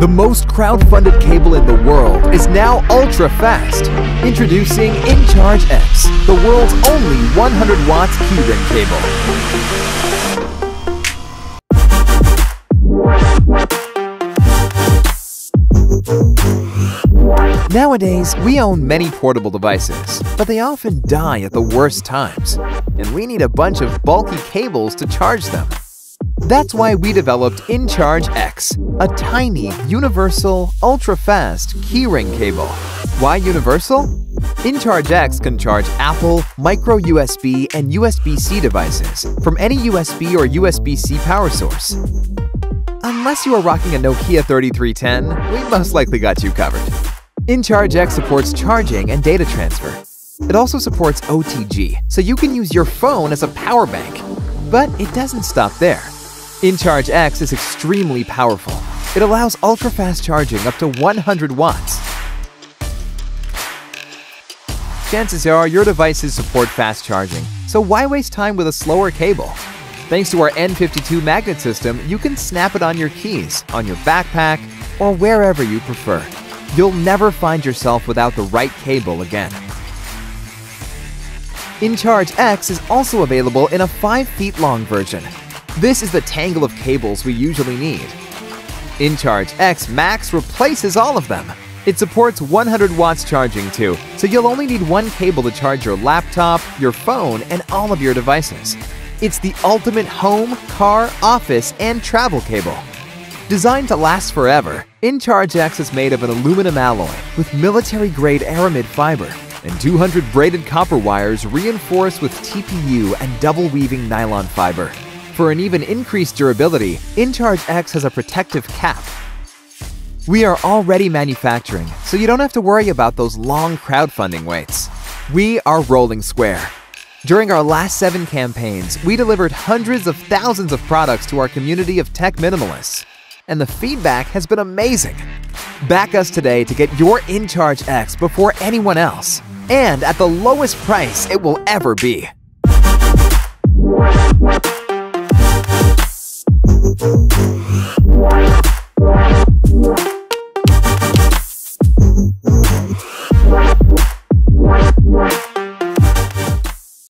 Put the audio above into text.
The most crowd-funded cable in the world is now ultra-fast. Introducing InCharge X, the world's only 100 watts keyring cable. Nowadays, we own many portable devices, but they often die at the worst times, and we need a bunch of bulky cables to charge them. That's why we developed InCharge X, a tiny, universal, ultra-fast keyring cable. Why universal? InCharge X can charge Apple, micro USB, and USB-C devices from any USB or USB-C power source. Unless you are rocking a Nokia 3310, we most likely got you covered. InCharge X supports charging and data transfer. It also supports OTG, so you can use your phone as a power bank. But it doesn't stop there. InCharge X is extremely powerful. It allows ultra-fast charging up to 100 watts. Chances are your devices support fast charging, so why waste time with a slower cable? Thanks to our N52 magnet system, you can snap it on your keys, on your backpack, or wherever you prefer. You'll never find yourself without the right cable again. InCharge X is also available in a 5 feet long version. This is the tangle of cables we usually need. InCharge X Max replaces all of them. It supports 100 watts charging too, so you'll only need one cable to charge your laptop, your phone, and all of your devices. It's the ultimate home, car, office, and travel cable. Designed to last forever, InCharge X is made of an aluminum alloy with military-grade aramid fiber and 200 braided copper wires reinforced with TPU and double-weaving nylon fiber. For an even increased durability, InCharge X has a protective cap. We are already manufacturing, so you don't have to worry about those long crowdfunding waits. We are Rolling Square. During our last seven campaigns, we delivered hundreds of thousands of products to our community of tech minimalists and the feedback has been amazing. Back us today to get your InCharge X before anyone else, and at the lowest price it will ever be. Thank you.